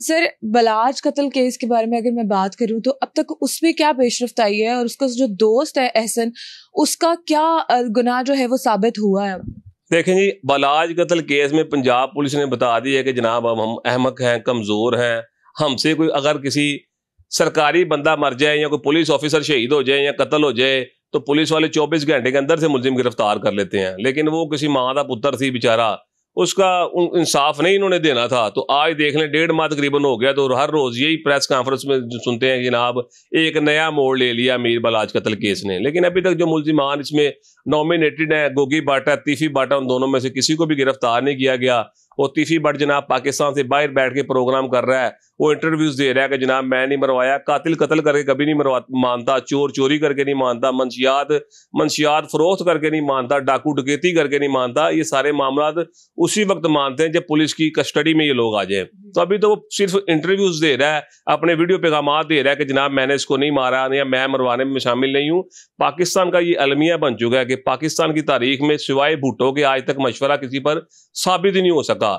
Sir, Balaj कत्ल case के बारे में अगर मैं बात करूँ तो अब तक उसमें क्या पेशरफ आई है और उसका जो दोस्त है एहसन, उसका क्या गुनाह जो है वो साबित हुआ है देखें जी, बलाज कत्ल केस में पंजाब पुलिस ने बता दिया है कि जनाब अब हम अहमक हैं, कमज़ोर हैं, हमसे कोई अगर किसी सरकारी बंदा मर जाए या कोई पुलिस ऑफिसर शहीद हो जाए या कत्ल हो जाए तो पुलिस वाले 24 घंटे के अंदर से मुलजिम गिरफ़्तार कर लेते हैं। लेकिन वो किसी माँ का पुत्र थी बेचारा उसका इंसाफ नहीं इन्होंने देना था। तो आज देख लें, डेढ़ माह तकरीबन हो गया तो हर रोज यही प्रेस कॉन्फ्रेंस में सुनते हैं जनाब, एक नया मोड़ ले लिया मीर बलाज कत्ल केस ने। लेकिन अभी तक जो मुलजिमान इसमें नॉमिनेटेड हैं, गोगी बाटा, तीफी बाटा, उन दोनों में से किसी को भी गिरफ़्तार नहीं किया गया। और तीफी बट जनाब पाकिस्तान से बाहर बैठ के प्रोग्राम कर रहा है। वो इंटरव्यूज़ दे रहा है कि जनाब मैं नहीं मरवाया, कातिल कत्ल करके कभी नहीं मरवा, मानता, चोर चोरी करके नहीं मानता मंशियात मंशियात फरोख्त करके नहीं मानता, डाकू डकैती करके नहीं मानता, ये सारे मामला उसी वक्त मानते हैं जब पुलिस की कस्टडी में ये लोग आ जाए। तो अभी तो वो सिर्फ़ इंटरव्यूज़ दे रहा है, अपने वीडियो पैगाम दे रहा है कि जनाब मैंने इसको नहीं मारा या मैं मरवाने में शामिल नहीं हूँ। पाकिस्तान का ये अलमिया बन चुका है कि पाकिस्तान की तारीख में सिवाय भुट्टो के आज तक मशवरा किसी पर साबित ही नहीं हो सका।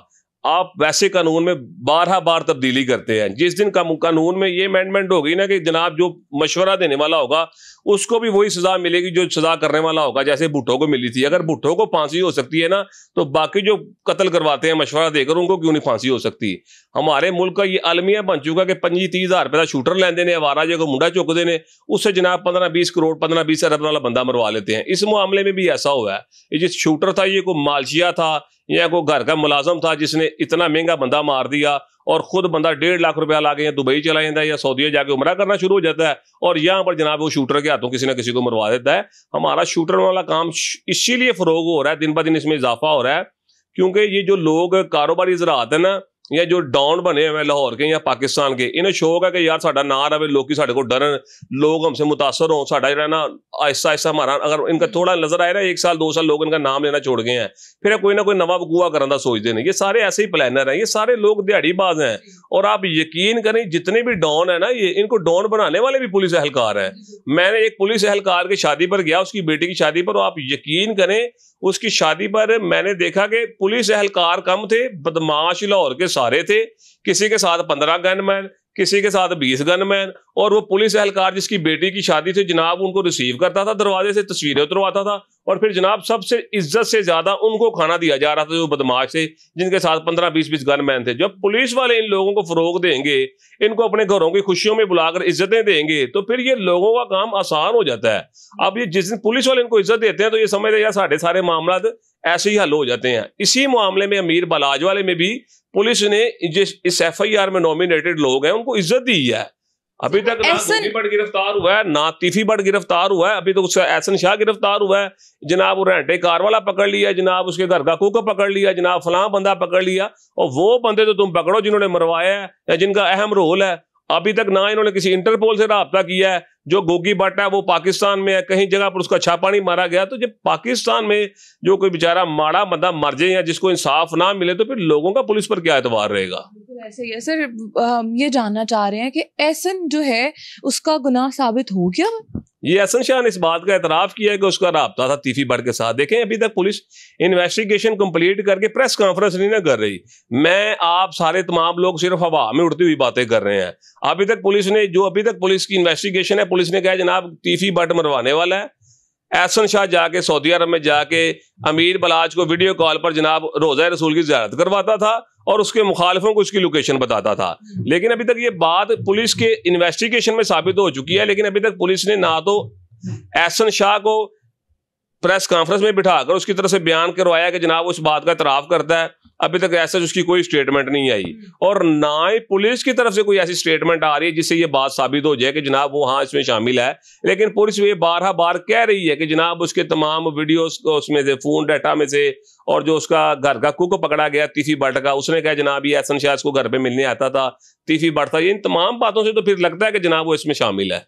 आप वैसे कानून में बारह बार तब्दीली करते हैं। जिस दिन का कानून में ये अमेंडमेंट होगी ना कि जनाब जो मशवरा देने वाला होगा, उसको भी वही सजा मिलेगी जो सजा करने वाला होगा, जैसे भुट्टो को मिली थी। अगर भुट्टो को फांसी हो सकती है ना तो बाकी जो कत्ल करवाते हैं, मशवरा देकर उनको क्यों नहीं फांसी हो सकती? हमारे मुल्क का ये अलमिया बन चुका कि पंजी तीस हज़ार रुपये का शूटर लेंदे ने, आवारा जो मुंडा चुकते ने, उससे जनाब पंद्रह बीस करोड़, पंद्रह बीस अरब वाला बंदा मरवा लेते हैं। इस मामले में भी ऐसा हुआ है। ये जिस शूटर था, ये को मालशिया था, या कोई घर का मुलाजम था, जिसने इतना महँगा बंदा मार दिया और खुद बंदा डेढ़ लाख रुपया ला के दुबई चला जाता है या सऊदीया जाके उमरा करना शुरू हो जाता है और यहाँ पर जनाब वो शूटर के हाथों किसी ना किसी को मरवा देता है। हमारा शूटर वाला काम इसीलिए फरोग हो रहा है, दिन ब दिन इसमें इजाफा हो रहा है, क्योंकि ये जो लोग कारोबारी ज़रात है ना या जो डॉन बने हुए हैं लाहौर के या पाकिस्तान के, इन्हें शौक है कि यार साडा ना रहे लोग साढ़े को डरन, लोग हमसे मुतासर हो, साडा जो ना आहिस्ता आहिस्ता हमारा, अगर इनका थोड़ा नज़र आए ना, एक साल, दो साल लोग इनका नाम लेना छोड़ गए हैं, फिर कोई ना कोई नवा बकुआ करना सोचते हैं ये सारे ऐसे ही प्लानर हैं, ये सारे लोग दिहाड़ीबाज हैं, और आप यकीन करें, जितने भी डॉन है ना, ये इनको डॉन बनाने वाले भी पुलिस एहलकार हैं। मैंने एक पुलिस एहलकार की शादी पर गया, उसकी बेटी की शादी पर आप यकीन करें, उसकी शादी पर मैंने देखा कि पुलिस एहलकार कम थे, बदमाश लाहौर के सारे थे, किसी के साथ पंद्रह गनमैन किसी के साथ बीस गनमैन और वो पुलिस एहलकार जिसकी बेटी की शादी थी, जनाब उनको रिसीव करता था, दरवाजे से तस्वीरें उतरवाता था, और फिर जनाब सबसे इज़्ज़त से ज़्यादा उनको खाना दिया जा रहा था, जो बदमाश थे, जिनके साथ पंद्रह, बीस बीस गनमैन थे। जब पुलिस वाले इन लोगों को फरोग देंगे, इनको अपने घरों की खुशियों में बुलाकर इज्जतें देंगे तो फिर ये लोगों का काम आसान हो जाता है। अब ये जिस दिन पुलिस वाले इनको इज़्ज़त देते हैं तो ये समझते यार, साढ़े सारे मामला ऐसे ही हल हो जाते हैं। इसी मामले में अमीर बलाज वाले में भी पुलिस ने जिस इस एफ़ आई आर में नॉमिनेटेड लोग हैं उनको इज़्ज़त दी है। अभी तक ना बट गिरफ़्तार हुआ है ना तीफी बट गिरफ़्तार हुआ है अभी तो उसका एहसन शाह गिरफ़्तार हुआ है। जनाब रेंटे कार वाला पकड़ लिया जनाब उसके घर का कुक पकड़ लिया जनाब फलां बंदा पकड़ लिया और वो बंदे तो तुम पकड़ो जिन्होंने मरवाया है या जिनका अहम रोल है। अभी तक ना इन्होंने किसी इंटरपोल से रहा किया है। जो गोगी भट्ट है, वो पाकिस्तान में है। कहीं जगह पर उसका छापा नहीं मारा गया। तो जब पाकिस्तान में जो कोई बेचारा माड़ा मदा मर जाए या जिसको इंसाफ ना मिले तो फिर लोगों का पुलिस पर क्या एतवार रहेगा? ऐसे ही है। सर, हम ये जानना चाह रहे हैं कि ऐसा जो है, उसका गुनाह साबित हो गया? ये एहसन शाह ने इस बात का एतराफ़ किया है कि उसका रबता था तीफी बड़ के साथ। देखें, अभी तक पुलिस इन्वेस्टिगेशन कंप्लीट करके प्रेस कॉन्फ्रेंस नहीं ना कर रही। मैं, आप सारे तमाम लोग सिर्फ़ हवा में उड़ती हुई बातें कर रहे हैं। अभी तक पुलिस ने, जो अभी तक पुलिस की इन्वेस्टिगेशन है, पुलिस ने कहा जनाब, तीफी बट मरवाने वाला है। एहसन शाह जाके, सऊदी अरब में जाके, अमीर बलाज को वीडियो कॉल पर जनाब रोज़ा रसूल की ज्यारत करवाता था। और उसके मुखालफों को उसकी लोकेशन बताता था। लेकिन अभी तक ये बात पुलिस के इन्वेस्टिगेशन में साबित हो चुकी है, लेकिन अभी तक पुलिस ने ना तो एहसन शाह को प्रेस कॉन्फ्रेंस में बिठाकर उसकी तरफ़ से बयान करवाया कि जनाब उस बात का इतराफ़ करता है। अभी तक ऐसा उसकी कोई स्टेटमेंट नहीं आई। और ना ही पुलिस की तरफ़ से कोई ऐसी स्टेटमेंट आ रही है जिससे ये बात साबित हो जाए कि जनाब वो हाँ इसमें शामिल है। लेकिन पुलिस ये बारह बार कह रही है कि जनाब उसके तमाम वीडियोस उसमें से फ़ोन डाटा में से और जो उसका घर का कुक पकड़ा गया, तीफी बट का, उसने कहा जनाब ये एहसन शाह को घर पे मिलने आता था, तीफी बट था, इन तमाम बातों से तो फिर लगता है कि जनाब वो इसमें शामिल है।